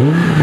Mm-hmm.